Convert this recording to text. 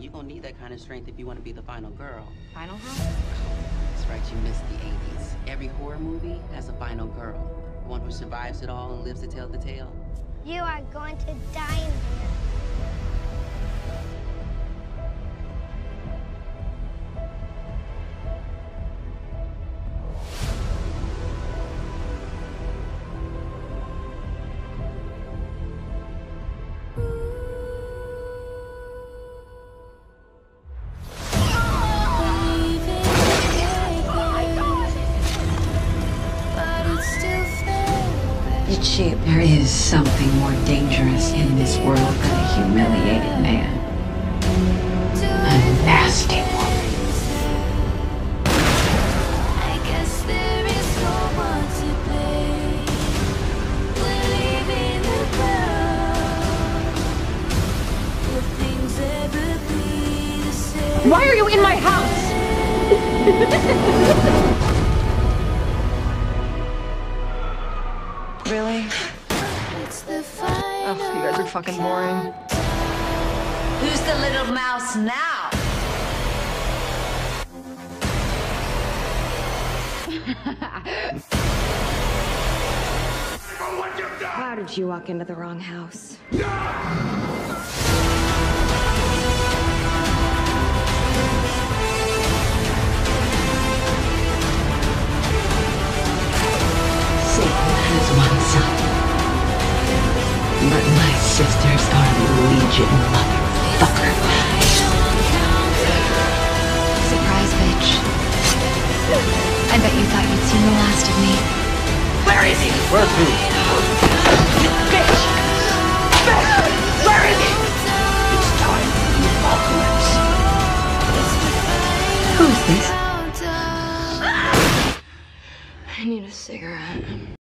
And you're gonna need that kind of strength if you want to be the final girl. Final girl? That's right, you missed the 80s. Every horror movie has a final girl. One who survives it all and lives to tell the tale. You are going to die Itchy. There is something more dangerous in this world than a humiliated man. A nasty woman. Why are you in my house? really? Oh, you guys are fucking boring. Who's the little mouse now? How did you walk into the wrong house? But my sisters are legion motherfucker. Surprise, bitch. I bet you thought you'd seen the last of me. Where is he? Where to? Bitch! Bitch! Where is he? It's time for the apocalypse. Who is this? I need a cigarette.